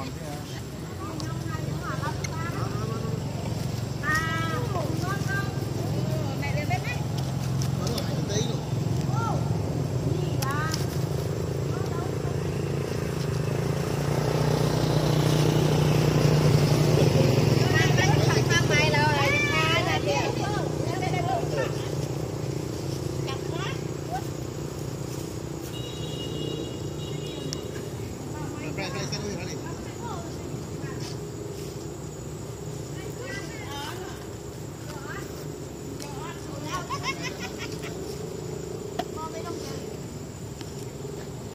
one. ngon.